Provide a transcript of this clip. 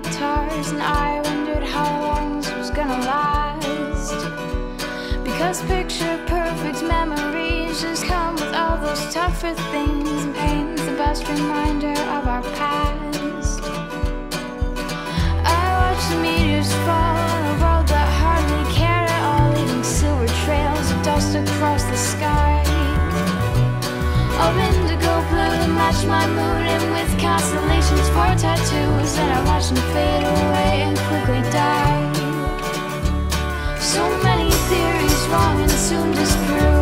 guitars, and I wondered how long this was gonna last. Because picture perfect memories just come with all those tougher things and pains, the best reminder of our past. I watched the meteors fall on a world that hardly cared at all, leaving silver trails of dust across the sky. Of to match my mood, and with constellations for tattoos, and I watch them fade away and quickly die. So many theories wrong and soon disproved.